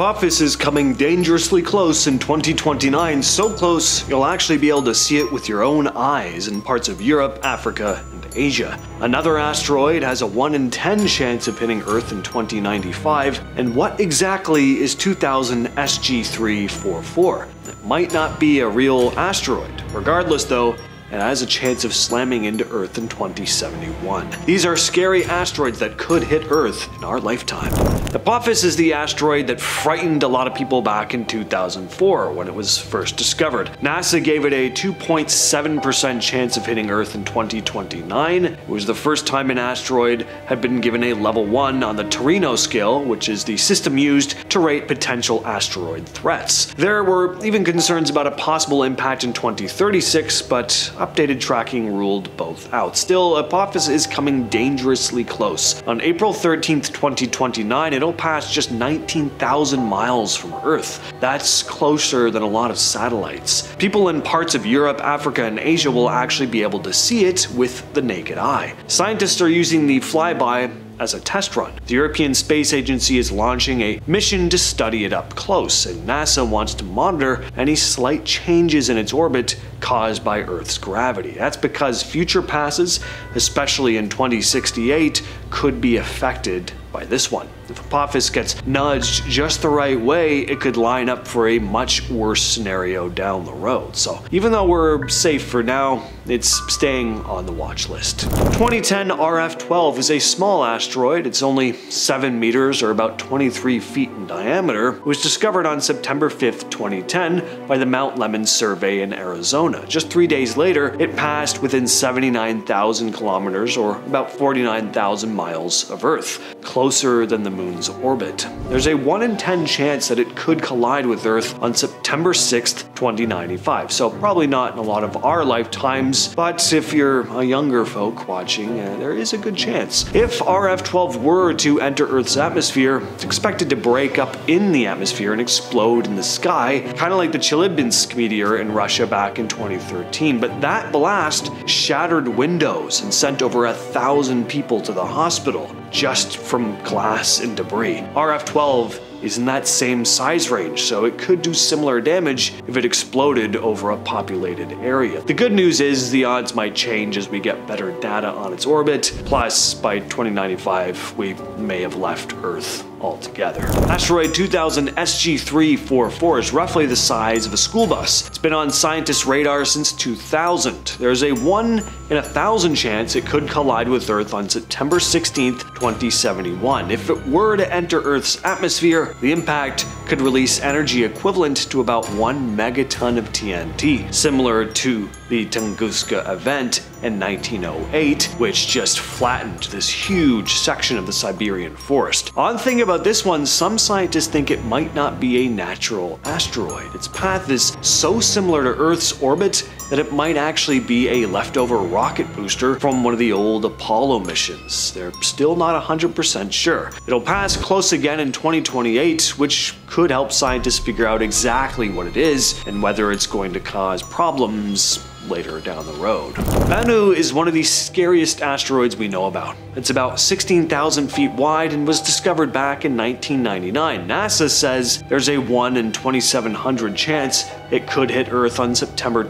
Apophis is coming dangerously close in 2029, so close you'll actually be able to see it with your own eyes in parts of Europe, Africa, and Asia. Another asteroid has a 1 in 10 chance of hitting Earth in 2095, and what exactly is 2000 SG344? It might not be a real asteroid. Regardless though, and has a chance of slamming into Earth in 2071. These are scary asteroids that could hit Earth in our lifetime. Apophis is the asteroid that frightened a lot of people back in 2004 when it was first discovered. NASA gave it a 2.7% chance of hitting Earth in 2029. It was the first time an asteroid had been given a level 1 on the Torino scale, which is the system used to rate potential asteroid threats. There were even concerns about a possible impact in 2036, but updated tracking ruled both out. Still, Apophis is coming dangerously close. On April 13th, 2029, it'll pass just 19,000 miles from Earth. That's closer than a lot of satellites. People in parts of Europe, Africa, and Asia will actually be able to see it with the naked eye. Scientists are using the flyby as a test run. The European Space Agency is launching a mission to study it up close, and NASA wants to monitor any slight changes in its orbit caused by Earth's gravity. That's because future passes, especially in 2068, could be affected by this one. If Apophis gets nudged just the right way, it could line up for a much worse scenario down the road. So even though we're safe for now, it's staying on the watch list. 2010 RF-12 is a small asteroid. It's only 7 meters or about 23 feet in diameter. It was discovered on September 5th, 2010 by the Mount Lemmon survey in Arizona. Just three days later, it passed within 79,000 kilometers or about 49,000 miles of Earth, closer than the moon's orbit. There's a 1 in 10 chance that it could collide with Earth on September 6th, 2095, so probably not in a lot of our lifetimes, but if you're a younger folk watching, uh, there is a good chance. If RF-12 were to enter Earth's atmosphere, it's expected to break up in the atmosphere and explode in the sky, kind of like the Chelyabinsk meteor in Russia back in 2013, but that blast shattered windows and sent over a thousand people to the hospital just from glass and debris. RF-12 is in that same size range, so it could do similar damage if it exploded over a populated area. The good news is the odds might change as we get better data on its orbit, plus by 2095 we may have left Earth altogether. Asteroid 2000 SG344 is roughly the size of a school bus. It's been on scientists' radar since 2000. There's a 1 in a thousand chance it could collide with Earth on September 16, 2071. If it were to enter Earth's atmosphere, the impact could release energy equivalent to about 1 megaton of TNT, similar to the Tunguska event in 1908, which just flattened this huge section of the Siberian forest. Odd thing about this one, some scientists think it might not be a natural asteroid. Its path is so similar to Earth's orbit that it might actually be a leftover rocket booster from one of the old Apollo missions. They're still not 100% sure. It'll pass close again in 2028, which could help scientists figure out exactly what it is and whether it's going to cause problems later down the road. Bennu is one of the scariest asteroids we know about. It's about 16,000 feet wide and was discovered back in 1999. NASA says there's a 1 in 2700 chance it could hit Earth on September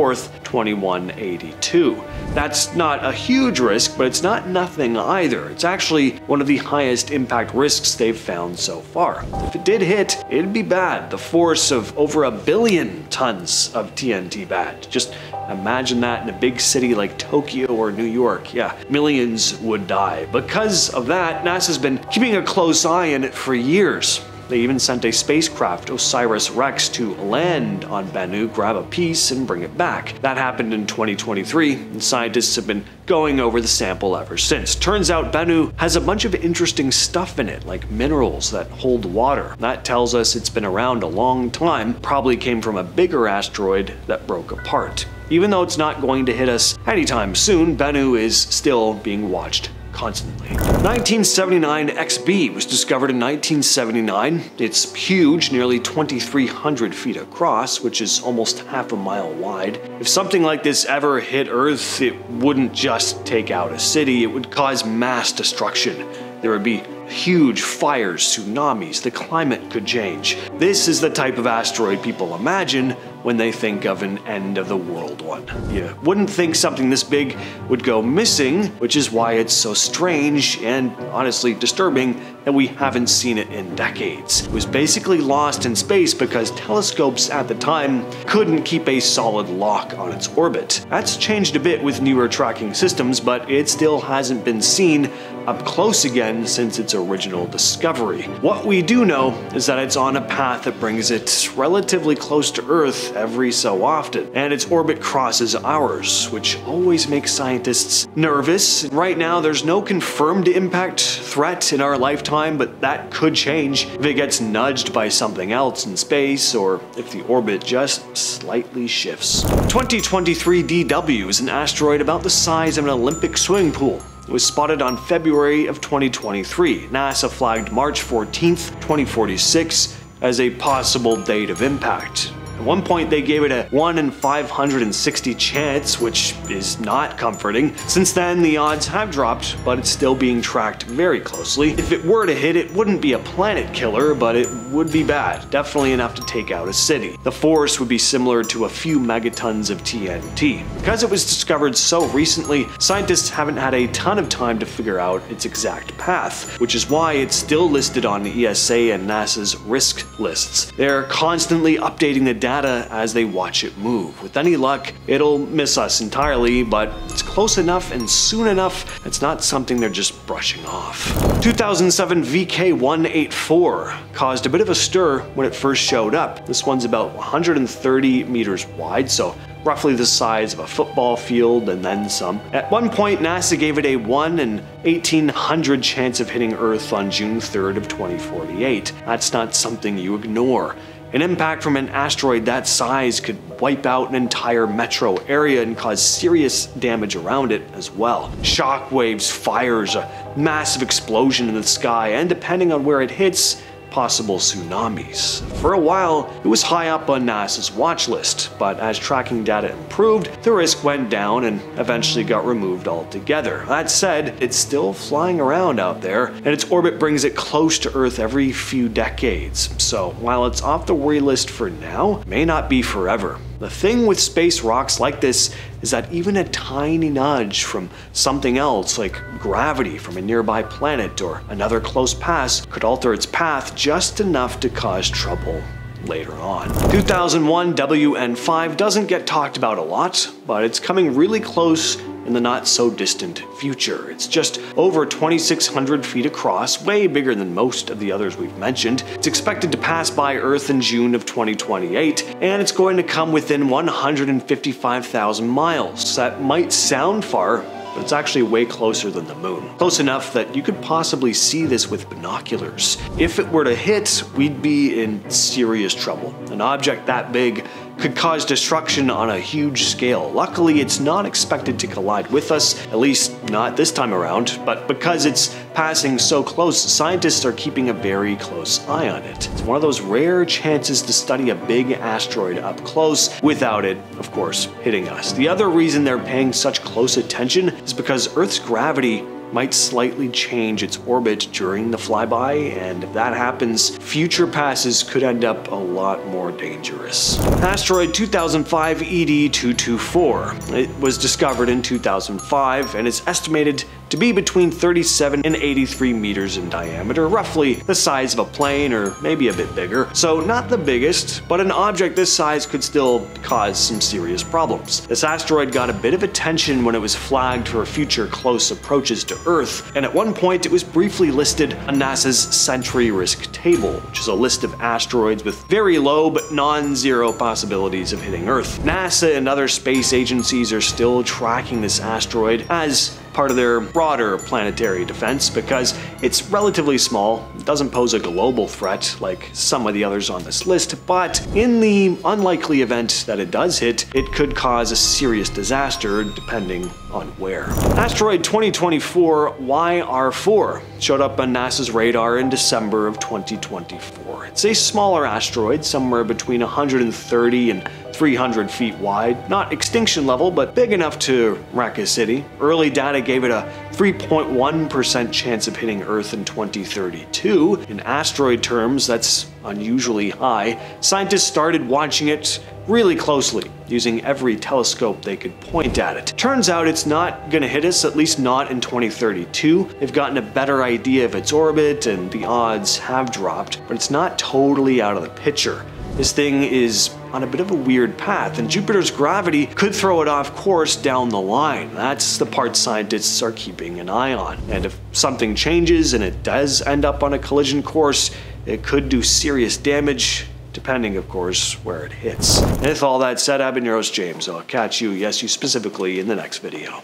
24th, 2182. That's not a huge risk, but it's not nothing either. It's actually one of the highest impact risks they've found so far. If it did hit, it'd be bad. The force of over a billion tons of TNT bad. Just Imagine that in a big city like Tokyo or New York. Yeah, millions would die. Because of that, NASA's been keeping a close eye on it for years. They even sent a spacecraft, OSIRIS-REx, to land on Bennu, grab a piece, and bring it back. That happened in 2023, and scientists have been going over the sample ever since. Turns out Bennu has a bunch of interesting stuff in it, like minerals that hold water. That tells us it's been around a long time, probably came from a bigger asteroid that broke apart. Even though it's not going to hit us anytime soon, Bennu is still being watched constantly. 1979 XB was discovered in 1979. It's huge, nearly 2,300 feet across, which is almost half a mile wide. If something like this ever hit Earth, it wouldn't just take out a city, it would cause mass destruction. There would be huge fires, tsunamis, the climate could change. This is the type of asteroid people imagine when they think of an end of the world one. You wouldn't think something this big would go missing, which is why it's so strange and honestly disturbing that we haven't seen it in decades. It was basically lost in space because telescopes at the time couldn't keep a solid lock on its orbit. That's changed a bit with newer tracking systems, but it still hasn't been seen up close again since its original discovery. What we do know is that it's on a path that brings it relatively close to Earth every so often, and its orbit crosses ours, which always makes scientists nervous. Right now, there's no confirmed impact threat in our lifetime, but that could change if it gets nudged by something else in space or if the orbit just slightly shifts. 2023 DW is an asteroid about the size of an Olympic swimming pool. It was spotted on February of 2023. NASA flagged March 14, 2046 as a possible date of impact. At one point, they gave it a 1 in 560 chance, which is not comforting. Since then, the odds have dropped, but it's still being tracked very closely. If it were to hit, it wouldn't be a planet killer, but it would be bad, definitely enough to take out a city. The force would be similar to a few megatons of TNT. Because it was discovered so recently, scientists haven't had a ton of time to figure out its exact path, which is why it's still listed on the ESA and NASA's risk lists. They're constantly updating the data data as they watch it move. With any luck, it'll miss us entirely, but it's close enough and soon enough, it's not something they're just brushing off. 2007 VK184 caused a bit of a stir when it first showed up. This one's about 130 meters wide, so roughly the size of a football field and then some. At one point, NASA gave it a 1 in 1800 chance of hitting Earth on June 3rd of 2048. That's not something you ignore. An impact from an asteroid that size could wipe out an entire metro area and cause serious damage around it as well. Shock waves, fires, a massive explosion in the sky, and depending on where it hits, possible tsunamis. For a while, it was high up on NASA's watch list, but as tracking data improved, the risk went down and eventually got removed altogether. That said, it's still flying around out there, and its orbit brings it close to Earth every few decades. So while it's off the worry list for now, may not be forever. The thing with space rocks like this is that even a tiny nudge from something else, like gravity from a nearby planet or another close pass, could alter its path just enough to cause trouble later on. 2001 WN5 doesn't get talked about a lot, but it's coming really close in the not so distant future. It's just over 2,600 feet across, way bigger than most of the others we've mentioned. It's expected to pass by Earth in June of 2028, and it's going to come within 155,000 miles. That might sound far, but it's actually way closer than the moon. Close enough that you could possibly see this with binoculars. If it were to hit, we'd be in serious trouble. An object that big could cause destruction on a huge scale. Luckily, it's not expected to collide with us, at least not this time around, but because it's passing so close, scientists are keeping a very close eye on it. It's one of those rare chances to study a big asteroid up close without it, of course, hitting us. The other reason they're paying such close attention is because Earth's gravity might slightly change its orbit during the flyby, and if that happens, future passes could end up a lot more dangerous. Asteroid 2005 ED224. It was discovered in 2005 and is estimated to be between 37 and 83 meters in diameter, roughly the size of a plane or maybe a bit bigger. So not the biggest, but an object this size could still cause some serious problems. This asteroid got a bit of attention when it was flagged for future close approaches to Earth, and at one point it was briefly listed on NASA's Sentry Risk Table, which is a list of asteroids with very low but non-zero possibilities of hitting Earth. NASA and other space agencies are still tracking this asteroid as part of their broader planetary defense because it's relatively small, doesn't pose a global threat like some of the others on this list, but in the unlikely event that it does hit, it could cause a serious disaster depending on where. Asteroid 2024 YR4 showed up on NASA's radar in December of 2024. It's a smaller asteroid, somewhere between 130 and 300 feet wide. Not extinction level, but big enough to wreck a city. Early data gave it a 3.1% chance of hitting Earth in 2032. In asteroid terms, that's unusually high. Scientists started watching it really closely, using every telescope they could point at it. Turns out it's not gonna hit us, at least not in 2032. They've gotten a better idea of its orbit and the odds have dropped, but it's not totally out of the picture. This thing is on a bit of a weird path, and Jupiter's gravity could throw it off course down the line. That's the part scientists are keeping an eye on. And if something changes and it does end up on a collision course, it could do serious damage depending, of course, where it hits. And with all that said, I've been your host, James. I'll catch you, yes, you specifically, in the next video.